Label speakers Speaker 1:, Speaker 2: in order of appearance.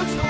Speaker 1: Jerusalem.